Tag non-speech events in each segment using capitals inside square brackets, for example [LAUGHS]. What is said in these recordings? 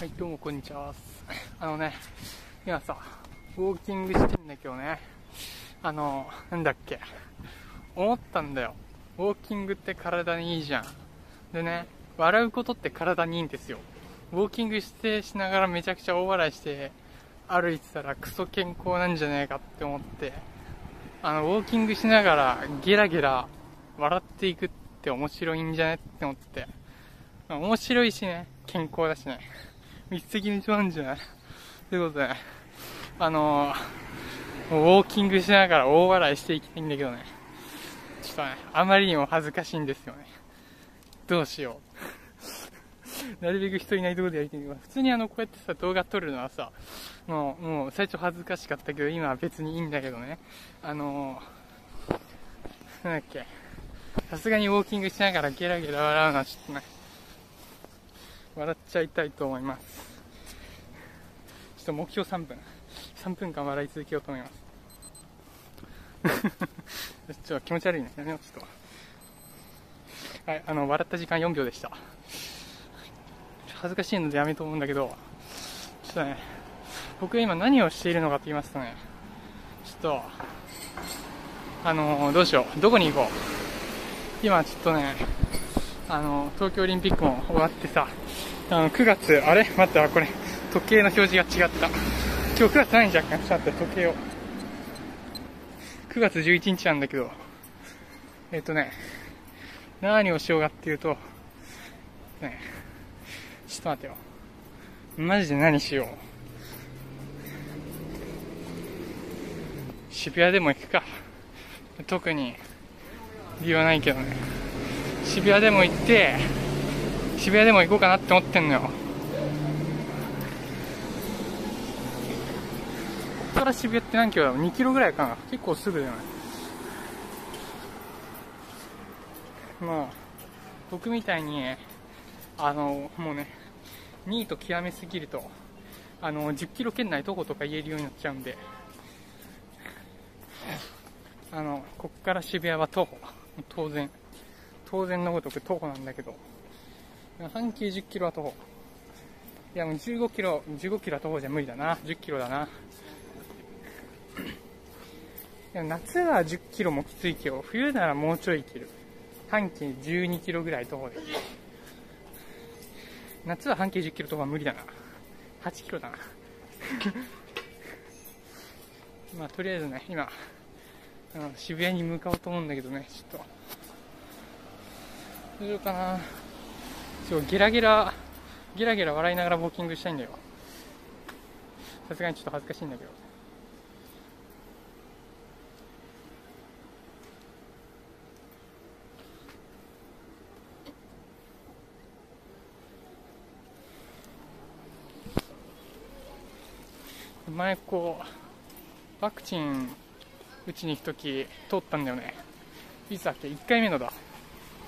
はい、どうもこんにちは。[LAUGHS] あのね、今さ、ウォーキングしてんだけどね、あの、なんだっけ、思ったんだよ。ウォーキングって体にいいじゃん。でね、笑うことって体にいいんですよ。ウォーキングしてしながらめちゃくちゃ大笑いして歩いてたらクソ健康なんじゃないかって思って、あの、ウォーキングしながらゲラゲラ笑っていくって面白いんじゃねって思って、面白いしね、健康だしね。一石二鳥なんじゃない？ということで、あのー、ウォーキングしながら大笑いしていきたいんだけどね。ちょっとね、あまりにも恥ずかしいんですよね。どうしよう。なるべく人いないところでやりたいんだけど、普通にあの、こうやってさ、動画撮るのはさ、もう、もう最初恥ずかしかったけど、今は別にいいんだけどね。あのー、なんだっけ。さすがにウォーキングしながらゲラゲラ笑うのはちょっとね、笑っちゃいたいと思います。ちょっと目標3分。3分間笑い続けようと思います。[LAUGHS] ちょっと気持ち悪いね。やめよう、ちょっと。はい、あの、笑った時間4秒でした。恥ずかしいのでやめと思うんだけど、ちょっとね、僕が今何をしているのかと言いますとね、ちょっと、あのー、どうしよう、どこに行こう。今ちょっとね、あの、東京オリンピックも終わってさ、あの、9月、あれ？待って、これ、時計の表示が違った。今日9月何日だっけ？ちょっと待って、時計を。9月11日なんだけど、えっ、ー、とね、何をしようかっていうと、ね、ちょっと待ってよ。マジで何しよう。渋谷でも行くか。特に理由はないけどね。渋谷でも行って、渋谷でも行こうかなって思ってんのよ。ここから渋谷って何キロだろう ?2 キロぐらいかな結構すぐだよね。まあ、僕みたいに、あの、もうね、2位と極めすぎると、あの、10キロ圏内徒歩とか言えるようになっちゃうんで、あの、こっから渋谷は徒歩。当然。当然のごとく徒歩なんだけど、半径10キロは徒歩。いやもう15キロ、15キロは徒歩じゃ無理だな。10キロだな。いや夏は10キロもきついけど、冬ならもうちょいいける。半径12キロぐらい徒歩で。夏は半径10キロ徒歩は無理だな。8キロだな。[LAUGHS] まあとりあえずね、今、あの渋谷に向かおうと思うんだけどね、ちょっと。どうしようかな。そう、ゲラゲラ、ゲラゲラ笑いながらウォーキングしたいんだよ。さすがにちょっと恥ずかしいんだけど。前こう、ワクチン打ちに行くとき通ったんだよね。いつだっけ ?1 回目のだ。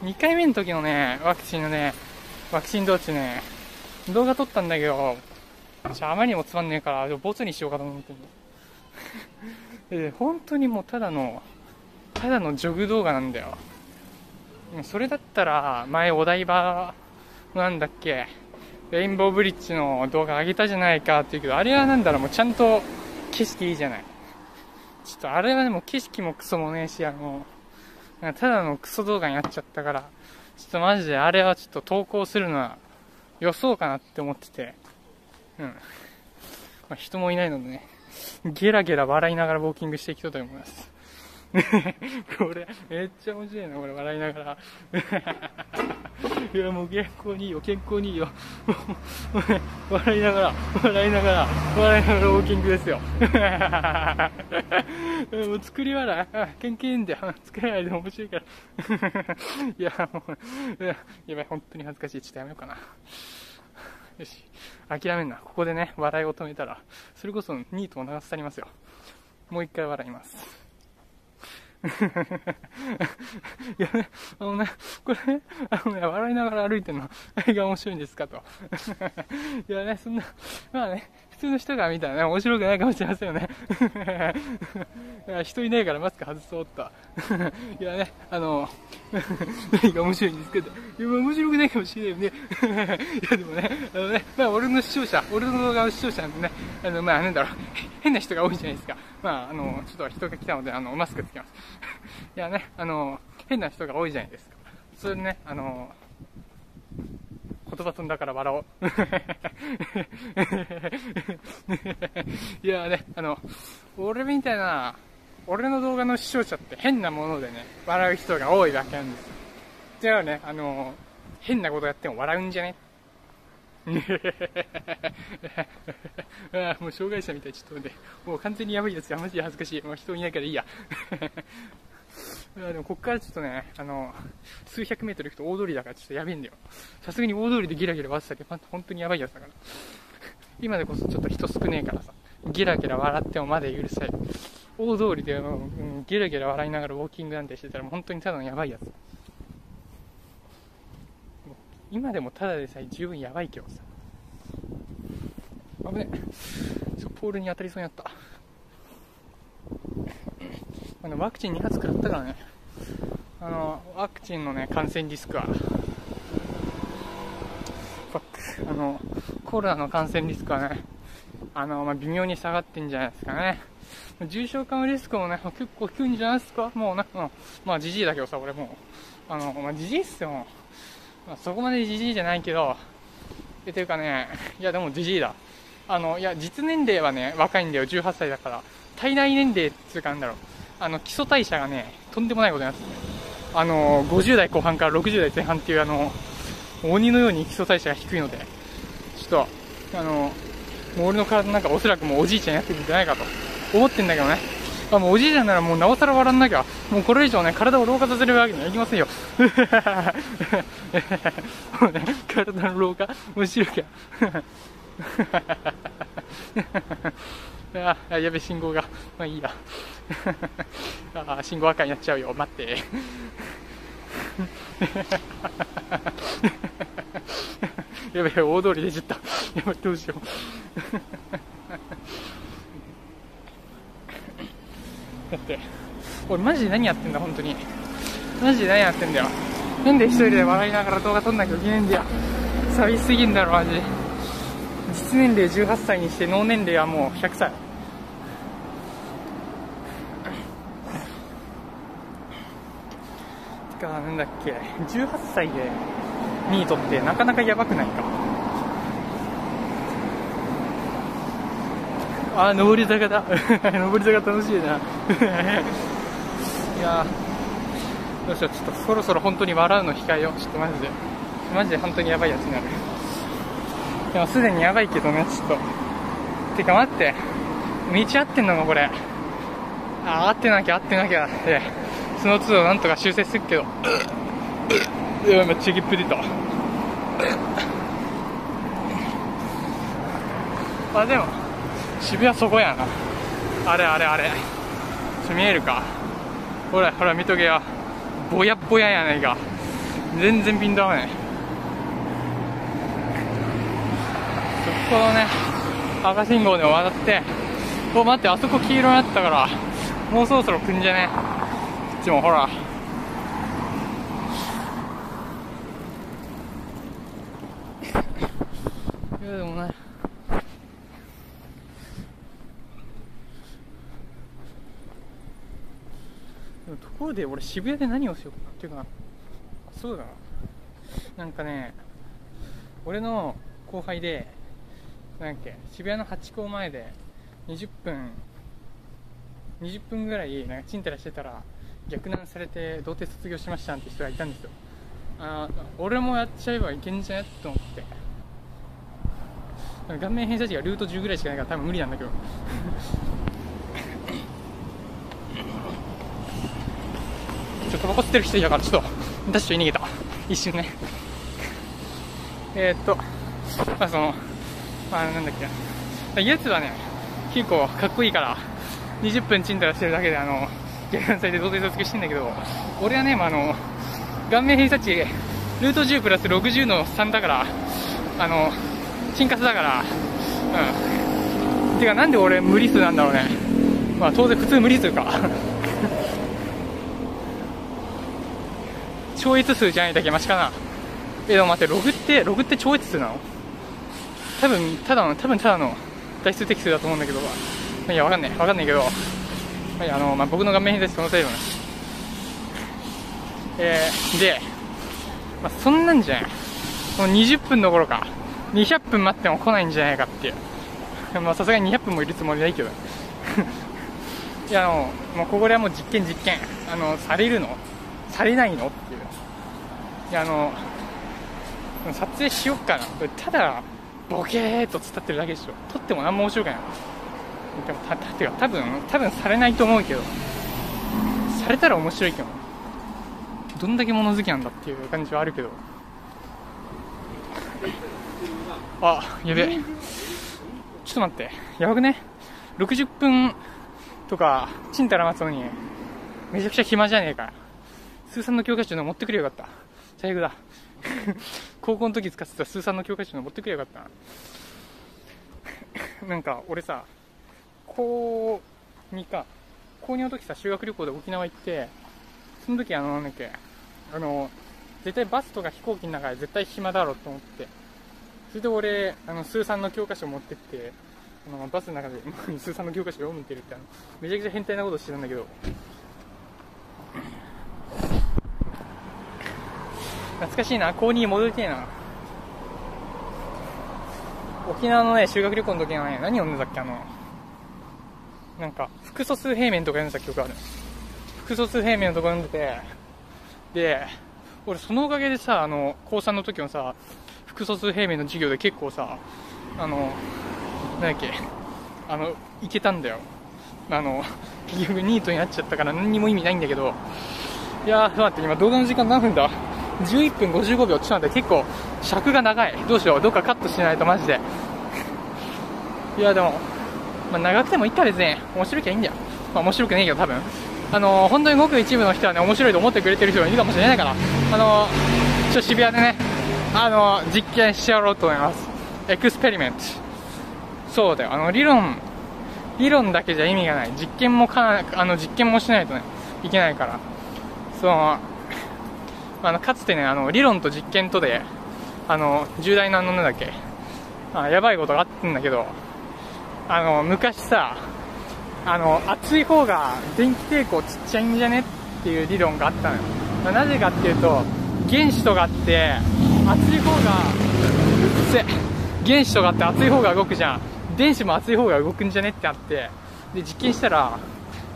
2回目の時のね、ワクチンのね、ワクチン道中ね、動画撮ったんだけど、じゃあまりにもつまんねえから、ボツにしようかと思ってん [LAUGHS] で、本当にもうただの、ただのジョグ動画なんだよ。それだったら、前お台場、なんだっけ、レインボーブリッジの動画上げたじゃないかって言うけど、あれはなんだろう、もうちゃんと景色いいじゃない。ちょっとあれはでも景色もクソもねえし、あの、ただのクソ動画になっちゃったから、ちょっとマジであれはちょっと投稿するのは予想かなって思ってて、うん。まあ、人もいないのでね、ゲラゲラ笑いながらウォーキングしていきたいと思います。[LAUGHS] これ、めっちゃ面白いな、これ、笑いながら。[LAUGHS] いや、もう健康にいいよ、健康にいいよ。[LAUGHS] 笑いながら、笑いながら、笑いながらウォーキングですよ。もう作り笑い、けんけんだよ。作り笑いで面白いから。いや、もう、やばい、本当に恥ずかしい。ちょっとやめようかな。よし、諦めんな。ここでね、笑いを止めたら、それこそニートを流さりますよ。もう一回笑います。[LAUGHS] いやね、あのね、これ、ね、あのね、笑いながら歩いてるの、何が面白いんですかと。[LAUGHS] いやね、そんな、まあね、通の人が見たらね、面白くないかもしれませんよね。[LAUGHS] いや人いないからマスク外そうと。[LAUGHS] いやね、あの、[LAUGHS] 何が面白いんですけど、いや、面白くないかもしれないよね。いや、でもね、あのね、まあ俺の視聴者、俺の動画の視聴者なんてね、あの、まあ、なんだろう、変な人が多いじゃないですか。まあ、あの、ちょっと人が来たので、あの、マスクつけます。いやね、あの、変な人が多いじゃないですか。それでね、あの、言葉飛んだから笑おう。[LAUGHS] いやね、あの、俺みたいな、俺の動画の視聴者って変なものでね、笑う人が多いわけなんですよ。じゃあね、あの、変なことやっても笑うんじゃね？[LAUGHS] あもう障害者みたい、ちょっと待って。もう完全にやばいやつや、マジで恥ずかしい。もう人いないからいいや。いやでもこっからちょっとね、あの、数百メートル行くと大通りだからちょっとやべえんだよ。さすがに大通りでギラギラ笑ってたら本当にやばいやつだから。今でこそちょっと人少ねえからさ、ギラギラ笑ってもまだ許せる。大通りで、うん、ギラギラ笑いながらウォーキングなんてしてたら本当にただのやばいやつ。今でもただでさえ十分やばいけどさ。危ねそうポールに当たりそうになった。ワクチン2発食らったからね。あの、ワクチンのね、感染リスクは、[LAUGHS] あの、コロナの感染リスクはね、あの、まあ、微妙に下がってんじゃないですかね。重症化のリスクもね、結構低いんじゃないですか？もうね、うん、まあ、じじいだけどさ、俺もう、あの、まあ、じじいっすよ、まあ、そこまでじじいじゃないけど、え、ていうかね、いやでもじじいだ。あの、いや、実年齢はね、若いんだよ、18歳だから。体内年齢っていうかなんだろう。あの、基礎代謝がね、とんでもないことになって、あの、50代後半から60代前半っていうあの、鬼のように基礎代謝が低いので、ちょっと、あの、もう俺の体なんかおそらくもうおじいちゃんやってるんじゃないかと思ってんだけどね。あ、もうおじいちゃんならもうなおさら笑んなきゃ、もうこれ以上ね、体を老化させるわけにはいきませんよ。[LAUGHS] もうね、体の老化、面白いか。あ、やべ、信号が。まあいいや。[LAUGHS] あ信号赤になっちゃうよ。待って。[LAUGHS] やべえ、大通り出ちゃった。やばい、どうしよう。だって、俺マジで何やってんだ、本当に。マジで何やってんだよ。なんで一人で笑いながら動画撮んなきゃいけないんだよ。寂しすぎんだろ、マジ。実年齢18歳にして脳年齢はもう100歳。か、なんだっけ、18歳でニートってなかなかやばくないか？あ、上り坂だ。[LAUGHS] 上り坂楽しいな。[LAUGHS] いやどうしよう、ちょっとそろそろ本当に笑うの控えよう。ちょっとマジで。マジで本当にやばいやつになる。[LAUGHS] でもすでにやばいけどね、ちょっと。てか待って。道合ってんのか、これ。あ、合ってなきゃ合ってなきゃって。その都度なんとか修正するけど。いや、めっちゃゲップ出た。あ、でも、渋谷そこやな。あれあれあれ。見えるか。ほら、ほら、見とけよ。ぼやっぼややないか。全然ピンと合わない。そこのね、赤信号で渡って、お、待って、あそこ黄色になったから、もうそろそろ来んじゃね？っちもほら。いや、でもね、ところで俺渋谷で何をしようかっていうかそうだななんかね俺の後輩でなんっけ渋谷のハチ公前で20分20分ぐらいなんかチンタラしてたら逆難されて童貞卒業しましたって人がいたんですよ。あ俺もやっちゃえばいけんじゃね？と思って。顔面偏差値がルート10ぐらいしかないから多分無理なんだけど。[LAUGHS] ちょっとタバコってる人いたからちょっとダッシュに逃げた。一瞬ね。え、っとまあそのまあなんだっけやつはね結構かっこいいから20分チンタラしてるだけであの逆算されて童貞卒業してんだけど俺はね、まあ、あの顔面偏差値ルート10プラス60の3だからあのチンカスだからうん。てかなんで俺無理数なんだろうね。まあ当然普通無理数か。[LAUGHS] 超越数じゃないだけマシかな。えでも待ってログってログって超越数なの？多分ただの多分ただの代数適数だと思うんだけど。まあいやわかんない。わかんないけど、まあいあのまあ、僕の顔面偏差値その程度なんですえー、で、まあ、そんなんじゃない。もう20分どころか200分待っても来ないんじゃないかっていう。まあさすがに200分もいるつもりないけど。[LAUGHS] いやあのもうここではもう実験実験。あのされるの？されないのっていう。いやあの撮影しよっかな。ただボケーっと伝ってるだけでしょ。撮っても何も面白くない。でもたてか多分多分されないと思うけどされたら面白いけどどんだけ物好きなんだっていう感じはあるけど。あやべえ。ちょっと待って。やばくね？60分とかちんたら待つのにめちゃくちゃ暇じゃねえか。スーさんの教科書の持ってくれよかった。最悪だ。[LAUGHS] 高校の時使ってたスーさんの教科書の持ってくれよかった。なんか俺さ高2か。高2の時さ修学旅行で沖縄行ってその時あのなんだっけあの絶対バスとか飛行機の中で絶対暇だろうと思って。それで俺あのスーさんの教科書持ってってあのバスの中で [LAUGHS] スーさんの教科書読むってるってあの。めちゃくちゃ変態なことしてたんだけど。懐かしいな。高2に戻りてえな。沖縄のね修学旅行の時はね何読んでたっけあの。なんか複素数平面とか読んでた記憶ある。複素数平面のとこ読んでてで俺そのおかげでさあの高3の時のさ複素数平面の授業で結構さあのなんだっけあのいけたんだよ。あの結局ニートになっちゃったから何にも意味ないんだけど。いやー待って今動画の時間何分だ？11分55秒。ちょっと待って結構尺が長い。どうしよう。どっかカットしないとマジで。いやでも、まあ、長くてもいいか別に面白きゃいいんだよ、まあ、面白くねえけど多分。あのー、本当にごく一部の人はね面白いと思ってくれてる人がいるかもしれないから。あのー、ちょっと渋谷でねあのー、実験してやろうと思います。エクスペリメント。そうだよ。あの理論理論だけじゃ意味がない。実験もかあの実験もしないとねいけないから。そのあのかつてねあの理論と実験とであの重大なのだっけ。あやばいことがあったんだけど。あの昔さあの熱い方が電気抵抗ちっちゃいんじゃねっていう理論があったのよ、なぜかっていうと原子とかって熱い方がうっせ原子とかって熱い方が動くじゃん。電子も熱い方が動くんじゃねってあって。で実験したら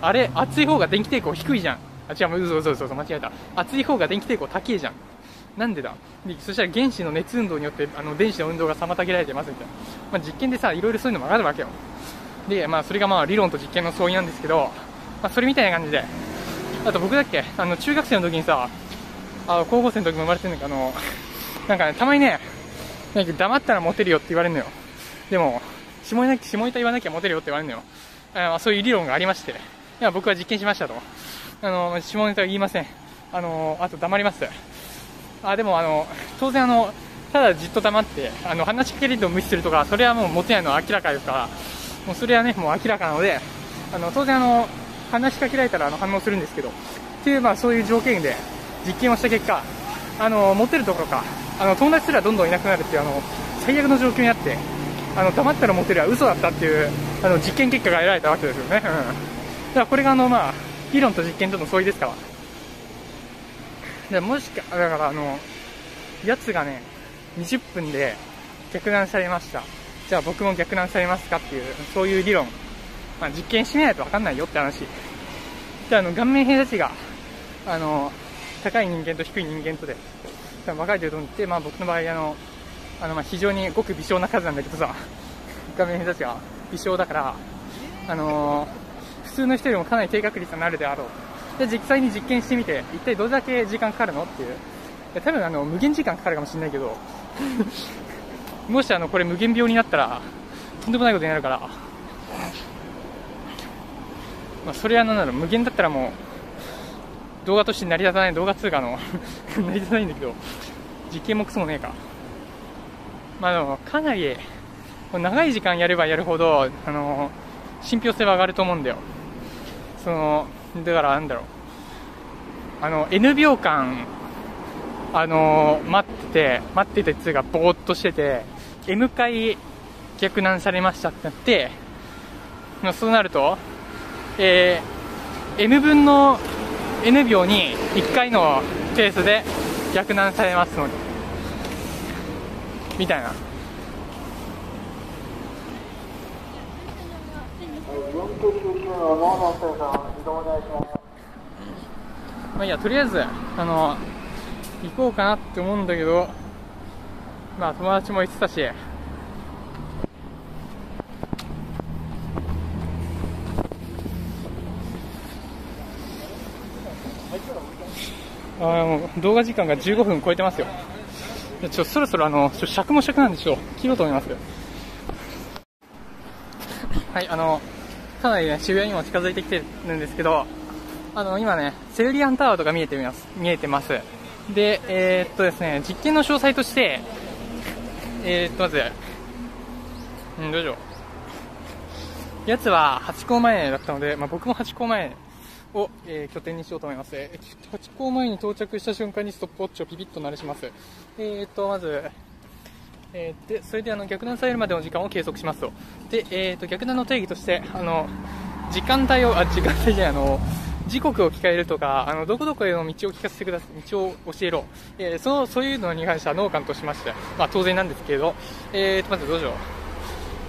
あれ熱い方が電気抵抗低いじゃん。あ、違う、嘘嘘嘘嘘、間違えた。熱い方が電気抵抗高いじゃん。なんでだ？でそしたら原子の熱運動によってあの電子の運動が妨げられてますみたいな、まあ、実験でさいろいろそういうのもあるわけよ。で、まあ、それがまあ理論と実験の相違なんですけど、まあ、それみたいな感じで。あと僕だっけ？あの中学生の時にさあ高校生の時も生まれてるんだけどあのなんかねたまにねなんか黙ったらモテるよって言われるのよ。でも下ネタ下ネタ言わなきゃモテるよって言われるのよ。あそういう理論がありまして。いや僕は実験しましたと。あの下ネタ言いません。あのあと黙ります。あでもあの当然あのただじっと黙ってあの話しかけると無視するとかそれはもうモテないのは明らかですからもうそれはねもう明らかなのであの当然あの話しかけられたらあの反応するんですけどっていうまあそういう条件で実験をした結果あのモテるところかあの友達すらどんどんいなくなるっていうあの最悪の状況になってあの黙ったらモテるは嘘だったっていうあの実験結果が得られたわけですよね、うん、だからこれがあのまあ理論と実験との相違ですからでもしかだからあのやつがね20分で逆断されました。じゃあ僕も逆断されますかっていうそういう理論、まあ、実験してみないと分かんないよって話。であの顔面偏差値があの高い人間と低い人間とで分かれてると思って、まあ、僕の場合あのあのまあ非常にごく微小な数なんだけどさ顔面偏差値が微小だからあの普通の人よりもかなり低確率になるであろう。で実際に実験してみて一体どれだけ時間かかるのっていう。多分あの無限時間かかるかもしれないけど [LAUGHS] もしあのこれ無限病になったらとんでもないことになるから、まあ、それは何だろう無限だったらもう動画として成り立たない動画通貨の [LAUGHS] 成り立たないんだけど実験もクソもねえか。まあでもかなり長い時間やればやるほどあの信憑性は上がると思うんだよ。そのだからなんだろう。あの N 秒間あの待ってて待っててつがぼーっとしてて M 回逆難されましたってなってまそうなると、えー M 分の N 秒に1回のペースで逆難されますので。みたいな。まあいいやとりあえずあの行こうかなって思うんだけどまあ友達も言ってたし。あもう動画時間が15分超えてますよ。ちょそろそろあのちょ尺も尺なんでちょっと切ろうと思いますはいあのかなりね渋谷にも近づいてきてるんですけどあの今ねセルリアンタワーとか見えてます見えてますでえーっとですね実験の詳細としてえーっとまずうんどうしようやつは8校前だったので、まあ、僕も8校前を、えー拠点にしようと思います。えー8校前に到着した瞬間にストップウォッチをピピッと鳴らします。えー、と、まず、えーで、それであの逆断されるまでの時間を計測しますと。で、えー、と、逆断の定義として、あの、時間帯を、あ、時間帯じゃ、あの、時刻を聞かれるとか、あの、どこどこへの道を聞かせてください、道を教えろ。えーその、そういうのに関しては農家としまして、まあ当然なんですけれど、えーと、まずどうしよう。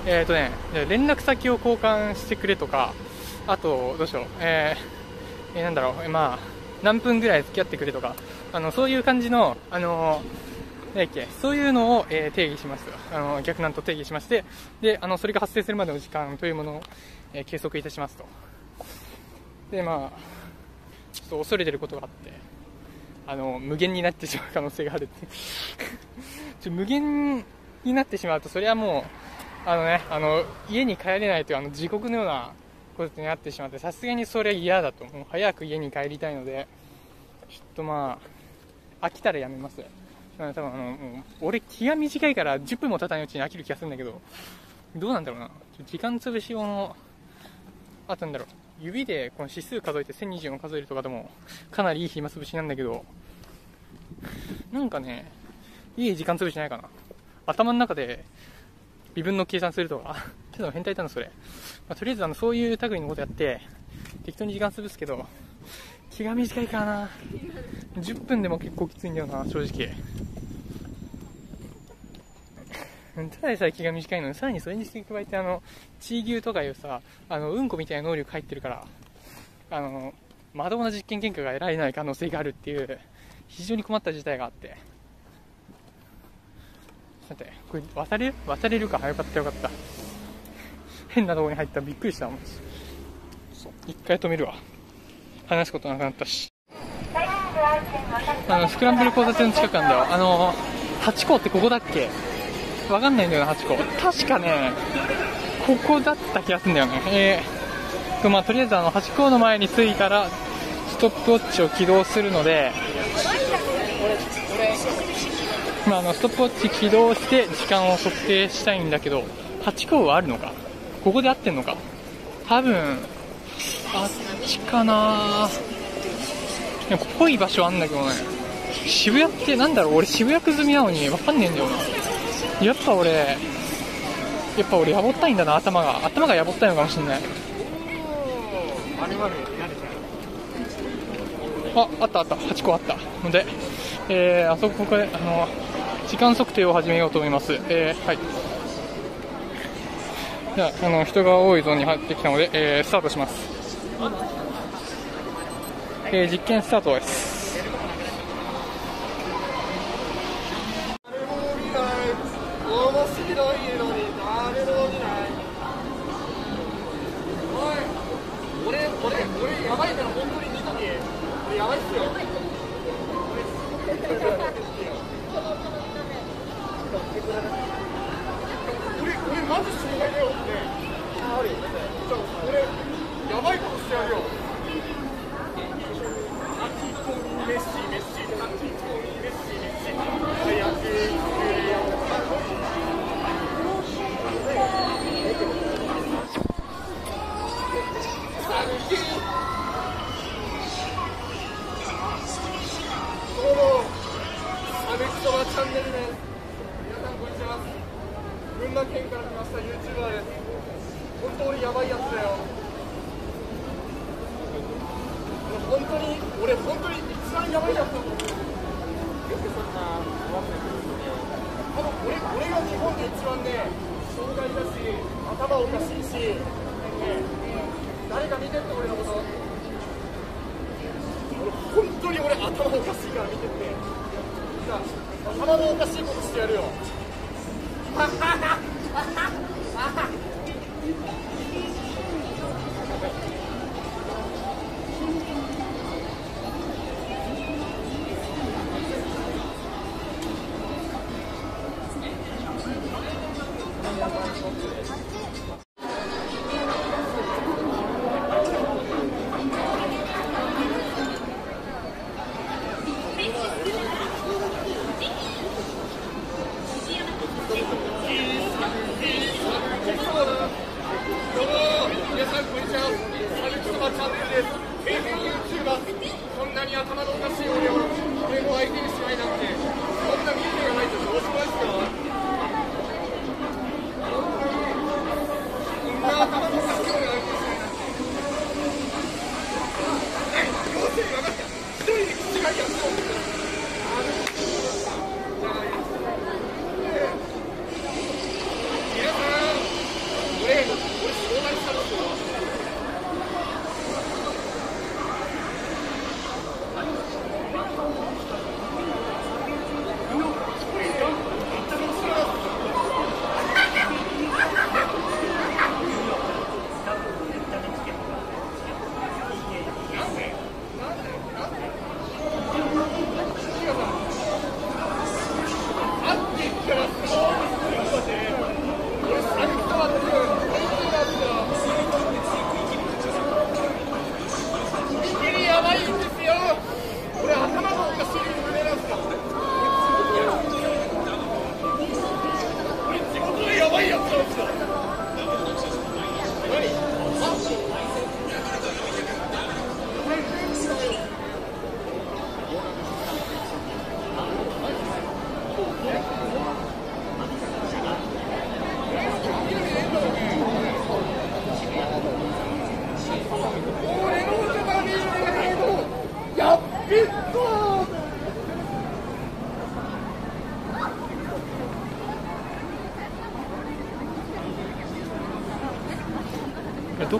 えーとね、連絡先を交換してくれとか、あと、どうしよう、えー、えーなんだろう、まあ、何分ぐらい付き合ってくれとか、あの、そういう感じの、あのー、だっけ、そういうのを、えー定義します。あの、逆なんと定義しまして、で、あの、それが発生するまでの時間というものを、えー計測いたしますと。で、まあ、ちょっと恐れてることがあって、あの、無限になってしまう可能性があるって。[LAUGHS] ちょ無限になってしまうと、それはもう、あのね、あの、家に帰れないというあの地獄のようなことになってしまって、さすがにそれは嫌だと。もう早く家に帰りたいので、ちょっとまあ、飽きたらやめます。多分あの、俺気が短いから10分も経たないうちに飽きる気がするんだけど、どうなんだろうな。時間潰し用の、あとなんだろう、指でこの指数数えて1024数えるとかでも、かなりいい暇つぶしなんだけど、なんかね、いい時間潰しないかな。頭の中で微分の計算するとか、[LAUGHS] ちょっと変態だな、それ。まあ、とりあえずあの、そういう類のことやって、適当に時間潰すけど、気が短いからな。10分でも結構きついんだよな、正直。うんただでさえ気が短いのに、さらにそれにして加えて、あの、地牛とかいうさ、あの、うんこみたいな能力入ってるから、あの、まともな実験結果が得られない可能性があるっていう、非常に困った事態があって。さて、これ渡れる渡れるか？よかったよかった。変なとこに入ったびっくりしたもん。一回止めるわ。話すことなくなったし。あの、スクランブル交差点の近くなんだよ。あの、ハチ公ってここだっけ？わかんないんだよな、ハチ公。確かね、ここだった気がするんだよね。えーと、まあ、とりあえずあの、ハチ公の前に着いたら、ストップウォッチを起動するので、まあ、あのストップウォッチ起動して時間を測定したいんだけど、ハチ公はあるのか？ここで合ってんのか？多分、あっちかなでもぽい場所あんだけどね。渋谷ってなんだろう？俺渋谷区済みなのにわかんねえんだよな。やっぱ俺、やっぱ俺やぼったいんだな、頭が。頭がやぼったいのかもしんない。あ、あったあった。8個あった。ので、えー、あそこで、あの、時間測定を始めようと思います。えー、はい。じゃあ、あの、人が多いゾーンに入ってきたので、えー、スタートします。えー、実験スタートです。面白いのに誰も見ないおい俺俺俺やばいから本当に見とけ俺やばいっすよ俺俺マジ心配だよってある俺やばいことしてやるよタキトンメッシメッシタキトンメッシメッシ早く言えよどうも、サメキそばチャンネル皆さんこんにちは。群馬県から来ました YouTuber です本当にやばいやつだよ本当に俺本当に一番やばいやつだと思うよくそんな多分俺俺が日本で一番ね障害だし頭おかしいし、ね、誰か見てって俺のこと俺本当に俺頭おかしいから見てってさ頭のおかしいことしてやるよ。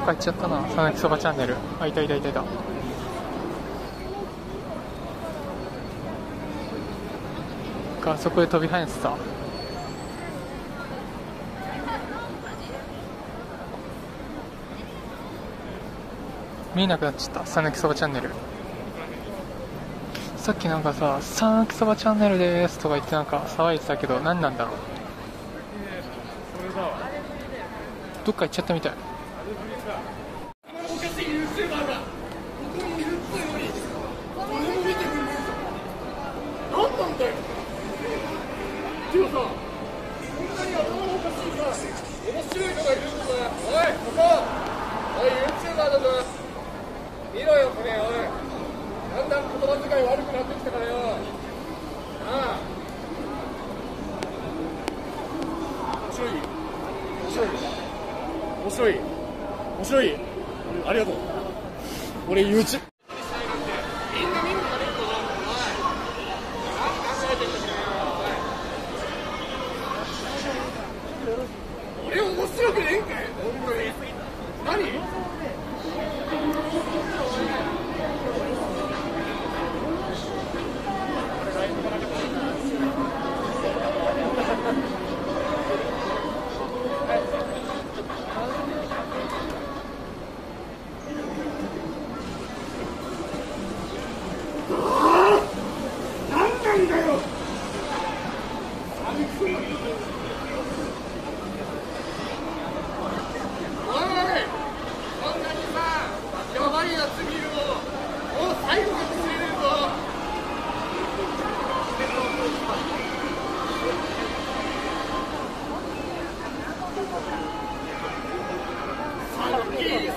っか行っちゃったな。さなきそばチャンネル。あいたいたいたいた。あそこで飛び跳ねてた。見えなくなっちゃった。さなきそばチャンネル。さっきなんかさ「さなきそばチャンネルです」とか言ってなんか騒いでたけど何なんだろう。どっか行っちゃったみたい。おかしい YouTuber がここにいるっつうのに誰も見てくんねえぞ何なんだよてかさこんなに頭のおかしいさ面白いのがいるんだぞおいここおい YouTuber だぞ見ろよこれおいだんだん言葉遣い悪くなってきたからよなあ面白い面白い。面白い。ありがとう。俺 YouTube 俺面白くねえんかい。本当に。何なんだよおいこんなにさやばいやつ見るのもう最後に釣れるぞさっ